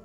Oh